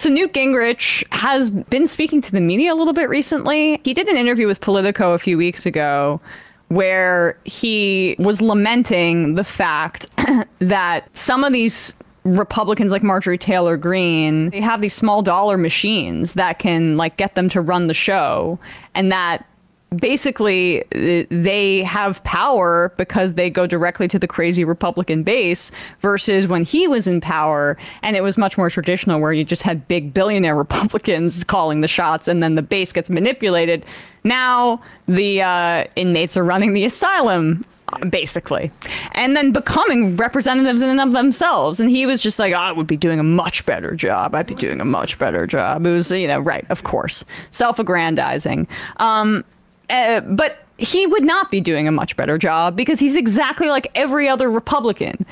So Newt Gingrich has been speaking to the media a little bit recently. He did an interview with Politico a few weeks ago where he was lamenting the fact that some of these Republicans like Marjorie Taylor Greene, they have these small dollar machines that can like get them to run the show and that basically uh, they have power because they go directly to the crazy Republican base versus when he was in power and it was much more traditional where you just had big billionaire Republicans calling the shots and then the base gets manipulated. Now the uh, inmates are running the asylum basically, and then becoming representatives in and of themselves. And he was just like, oh, I would be doing a much better job. I'd be doing a much better job. It was, you know, right, of course, self-aggrandizing. Um, uh, but he would not be doing a much better job because he's exactly like every other Republican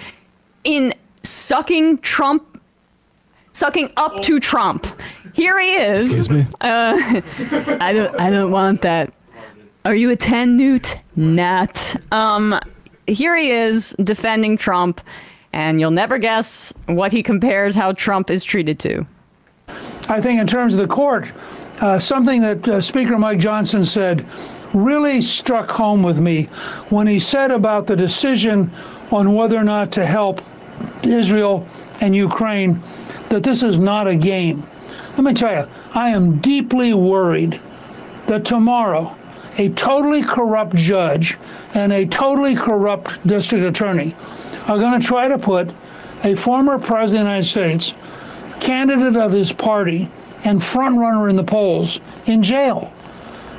in sucking Trump sucking up to Trump. Here he is. Excuse me. Uh, I don't. I don't want that. Are you a ten, Newt? Nat. Um, here he is defending Trump, and you'll never guess what he compares how Trump is treated to. I think in terms of the court, uh, something that uh, Speaker Mike Johnson said really struck home with me when he said about the decision on whether or not to help Israel and Ukraine that this is not a game. Let me tell you, I am deeply worried that tomorrow a totally corrupt judge and a totally corrupt district attorney are going to try to put a former president of the United States, candidate of his party, and frontrunner in the polls in jail.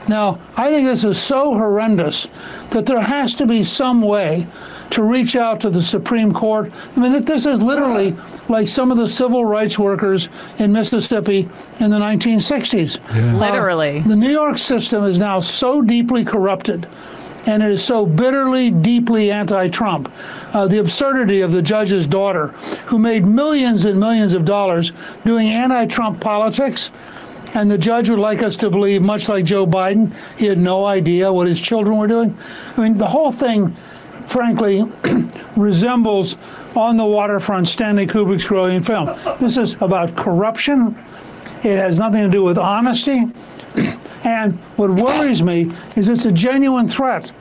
Now, I think this is so horrendous that there has to be some way to reach out to the Supreme Court. I mean, this is literally like some of the civil rights workers in Mississippi in the 1960s. Yeah. Literally. Uh, the New York system is now so deeply corrupted and it is so bitterly, deeply anti Trump. Uh, the absurdity of the judge's daughter, who made millions and millions of dollars doing anti Trump politics. And the judge would like us to believe, much like Joe Biden, he had no idea what his children were doing. I mean, the whole thing, frankly, resembles on the waterfront Stanley Kubrick's brilliant film. This is about corruption. It has nothing to do with honesty. And what worries me is it's a genuine threat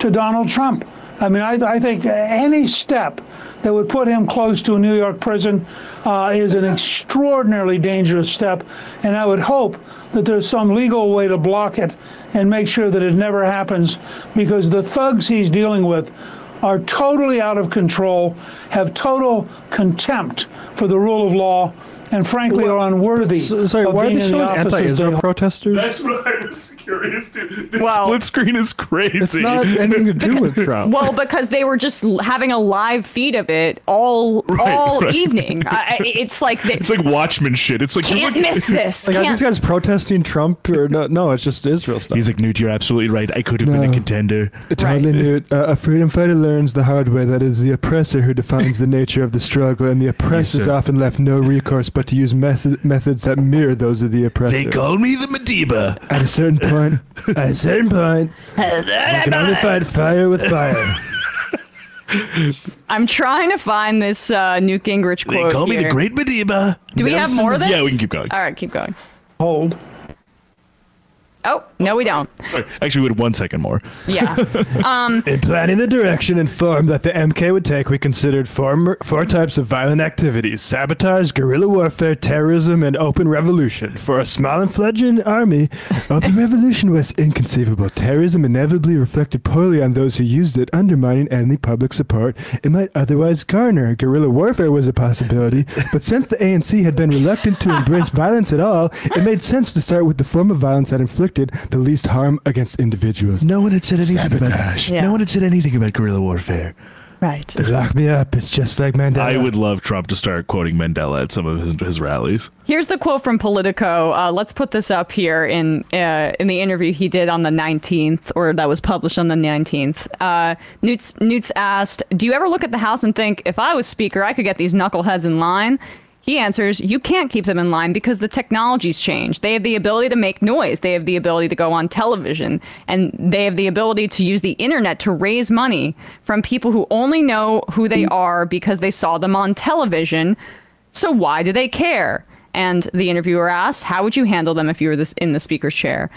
to Donald Trump. I mean, I, I think any step that would put him close to a New York prison uh, is an extraordinarily dangerous step. And I would hope that there's some legal way to block it and make sure that it never happens because the thugs he's dealing with are totally out of control, have total contempt for the rule of law, and frankly are unworthy So, sorry, of why are they in the showing offices anti-Israel protesters? That's what I was curious to. The Well- split screen is crazy. It's not anything to do with Trump. Well, because they were just having a live feed of it all Right, all right. evening. I, I- it's like they it's like Watchmen shit. It's like you're can't looking- miss this. like, can't- these guys protesting Trump or no? No, it's just Israel stuff. He's like, Newt, you're absolutely right. I could have been a contender. Totally new. Uh, a freedom fighter learns the hard way that it is the oppressor who defines the nature of the struggle, and the oppressor is often left no recourse but to use mes- methods that mirror those of the oppressor. They call me the Madiba. At a certain point, at a certain point, you can only fight fire with fire. I'm trying to find this uh, Newt Gingrich quote. They quote. call me the. Great Madiba. Do we have more of this? Yeah, we can keep going. All right, keep going. hold. Oh no, we don't. Actually, we had one second more. Yeah. Um, In planning the direction and form that the MK would take, we considered four, four types of violent activities sabotage, guerrilla warfare, terrorism, and open revolution. For a small and fledgling army, open revolution was inconceivable. Terrorism inevitably reflected poorly on those who used it, undermining any public support it might otherwise garner. Guerrilla warfare was a possibility, but since the ANC had been reluctant to embrace violence at all, it made sense to start with the form of violence that inflicted the least harm against individuals. No one had said anything Sabotage. about. Yeah. No one had said anything about guerrilla warfare. right. They lock me up. It's just like Mandela. I would love Trump to start quoting Mandela at some of his, his rallies. Here's the quote from Politico. Uh, let's put this up here in uh, in the interview he did on the 19th, or that was published on the 19th. Uh, Newt's, Newt's asked, "Do you ever look at the House and think, if I was Speaker, I could get these knuckleheads in line?" He answers, "You can't keep them in line because the technology's changed. They have the ability to make noise. They have the ability to go on television, and they have the ability to use the internet to raise money from people who only know who they mm. are because they saw them on television." So why do they care? And the interviewer asks, How would you handle them if you were this in the speaker's chair?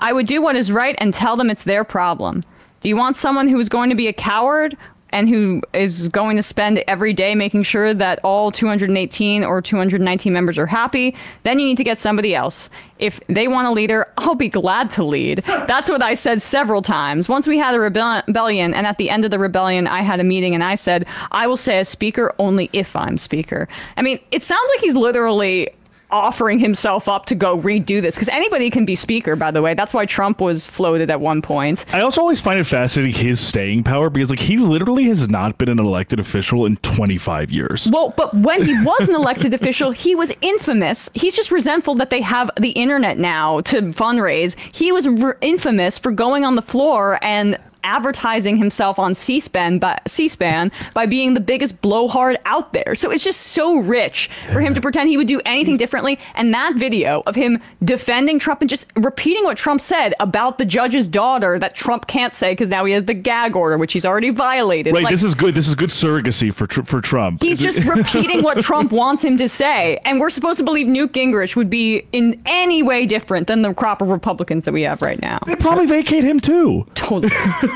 I would do what is right and tell them it's their problem. Do you want someone who is going to be a coward and who is going to spend every day making sure that all 218 or 219 members are happy? Then you need to get somebody else. If they want a leader, I'll be glad to lead. That's what I said several times. Once we had a rebellion, and at the end of the rebellion, I had a meeting and I said, I will stay as speaker only if I'm speaker. I mean, it sounds like he's literally offering himself up to go redo this because anybody can be speaker by the way. That's why trump was floated at one point. I also always find it fascinating his staying power because like he literally has not been an elected official in 25 years. well but when he was an elected official he was infamous. He's just resentful that they have the internet now to fundraise. He was re- infamous for going on the floor and advertising himself on C-SPAN by, C-SPAN by being the biggest blowhard out there. So it's just so rich for him to pretend he would do anything differently. And that video of him defending Trump and just repeating what Trump said about the judge's daughter that Trump can't say because now he has the gag order, which he's already violated. Right, Like, this is good. This is good surrogacy for Tr- for Trump. He's just repeating what Trump wants him to say. And we're supposed to believe Newt Gingrich would be in any way different than the crop of Republicans that we have right now. they probably vacate him too. Totally.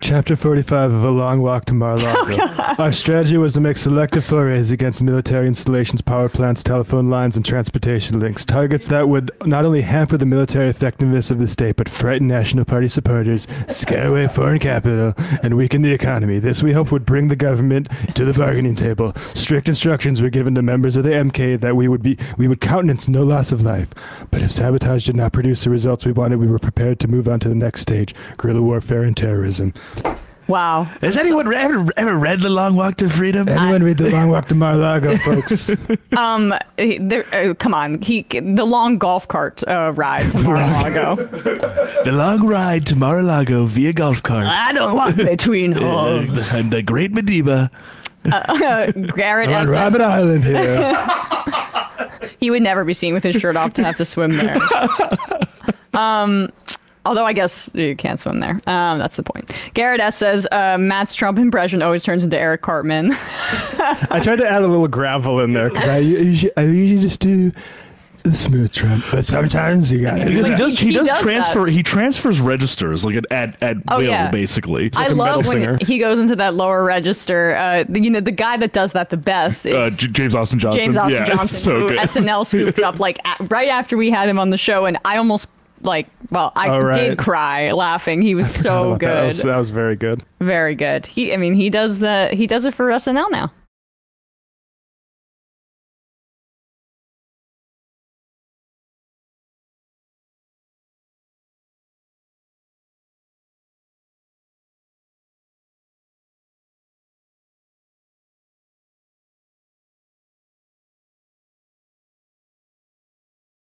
Chapter 45 of A Long Walk to Mar-a-Lago. Oh, Our strategy was to make selective forays against military installations, power plants, telephone lines, and transportation links. Targets that would not only hamper the military effectiveness of the state, but frighten National Party supporters, scare away foreign capital, and weaken the economy. This, we hope, would bring the government to the bargaining table. Strict instructions were given to members of the MK that we would be we would countenance no loss of life. But if sabotage did not produce the results we wanted, we were prepared to move on to the next stage: guerrilla warfare and terrorism. Wow. Has anyone ever ever read The Long Walk to Freedom? Anyone read The Long Walk to Mar-a-Lago, folks? Um, there, uh, come on. He the long golf cart uh, ride to Mar-a-Lago. The long ride to Mar-a-Lago via golf cart. I don't walk between Uh, holes. and the Great Madiba. Garrett on SS, Rabbit Island here. he would never be seen with his shirt off to have to swim there. um, although I guess you can't swim there. Um, that's the point. Garrett S says uh, Matt's Trump impression always turns into Eric Cartman. I tried to add a little gravel in there because I usually, I usually just do the smooth Trump, but sometimes you got Because he does, he, He does, does transfer. He transfers registers like at at, at Oh, will, yeah. basically. I a love metal when singer. he goes into that lower register. Uh, you know, the guy that does that the best is Uh, J- James Austin Johnson. James Austin yeah, Johnson, so who good. SNL scooped up like at, right after we had him on the show, and I almost like, well, I right. did cry laughing. He was so That good, was, that was very good. very good. He, I mean, he does the he does it for SNL now.